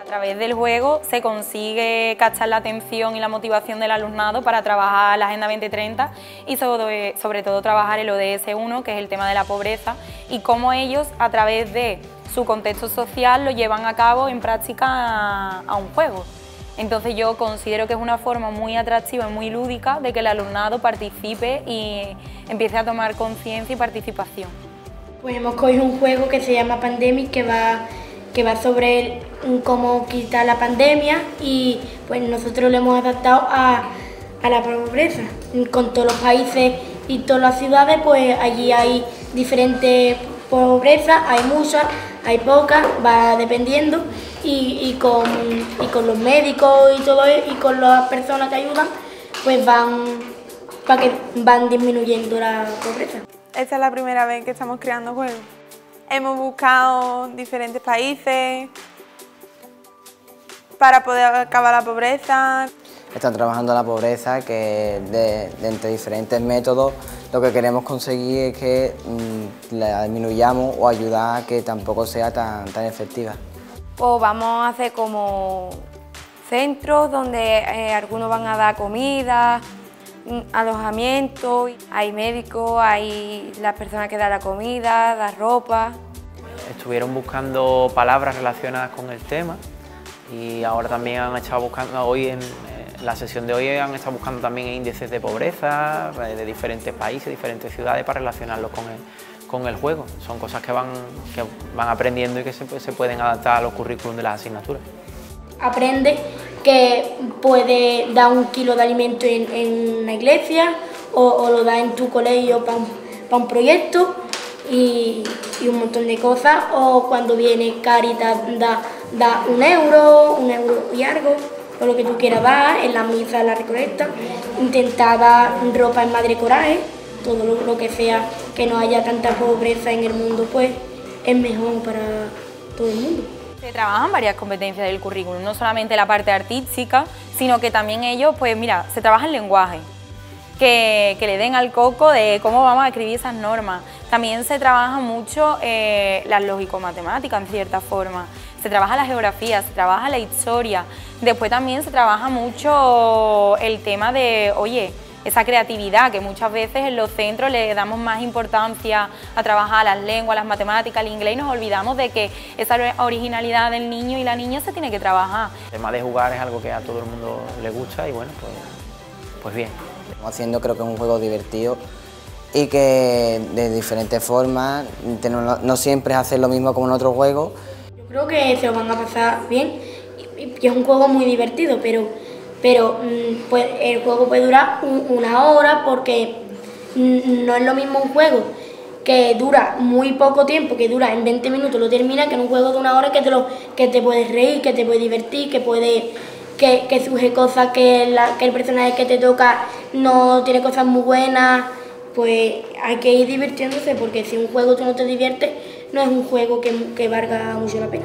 A través del juego se consigue captar la atención y la motivación del alumnado para trabajar la Agenda 2030 y sobre, todo trabajar el ODS1, que es el tema de la pobreza, y cómo ellos a través de su contexto social lo llevan a cabo en práctica a, a un juego. Entonces yo considero que es una forma muy atractiva y muy lúdica de que el alumnado participe y empiece a tomar conciencia y participación. Pues hemos cogido un juego que se llama Pandemic que va, que va sobre cómo quitar la pandemia y pues nosotros lo hemos adaptado a, a la pobreza. Con todos los países y todas las ciudades pues allí hay diferentes pobrezas, hay muchas, hay pocas, va dependiendo y, con, con los médicos y todo y con las personas que ayudan, pues van para que van disminuyendo la pobreza. Esta es la primera vez que estamos creando juegos. Hemos buscado diferentes países para poder acabar la pobreza. Están trabajando la pobreza, que de, entre diferentes métodos lo que queremos conseguir es que mm, la disminuyamos o ayudar a que tampoco sea tan, tan efectiva. Pues vamos a hacer como centros donde eh, algunos van a dar comida, alojamiento, hay médicos, hay las personas que dan la comida, dan ropa. Estuvieron buscando palabras relacionadas con el tema y ahora también han estado buscando, hoy en, la sesión de hoy han estado buscando también índices de pobreza eh, de diferentes países, diferentes ciudades para relacionarlos con el, con el juego. Son cosas que van, que van aprendiendo y que se, se pueden adaptar a los currículums de las asignaturas. Aprende que puede dar un kilo de alimento en, una iglesia o, lo da en tu colegio para un, un, proyecto y, un montón de cosas. O cuando viene Caritas da, un euro, un euro y algo o lo que tú quieras dar, en la misa, en la recolecta, intentar dar ropa en Madre Coraje, todo lo, que sea que no haya tanta pobreza en el mundo, pues es mejor para todo el mundo. Se trabajan varias competencias del currículum, no solamente la parte artística, sino que también ellos, pues mira, se trabaja el lenguaje, que, le den al coco de cómo vamos a escribir esas normas. También se trabaja mucho eh, las lógico-matemáticas en cierta forma. Se trabaja la geografía, se trabaja la historia, después también se trabaja mucho el tema de, oye, esa creatividad que muchas veces en los centros le damos más importancia a trabajar las lenguas, las matemáticas, el inglés y nos olvidamos de que esa originalidad del niño y la niña se tiene que trabajar. El tema de jugar es algo que a todo el mundo le gusta y bueno, pues, pues bien. Estamos haciendo creo que es un juego divertido y que de diferentes formas, no siempre es hacer lo mismo como en otros juegos, Creo que se lo van a pasar bien y es un juego muy divertido, pero, pero mm, pues, el juego puede durar una hora porque mm, no es lo mismo un juego que dura muy poco tiempo, que dura en 20 minutos, lo termina, que en un juego de una hora que te, lo, que te puedes reír, que te puedes divertir, que puede que, que surge cosas que, la, que el personaje que te toca no tiene cosas muy buenas, pues hay que ir divirtiéndose porque si un juego tú no te diviertes, no es un juego que, que valga mucho la pena.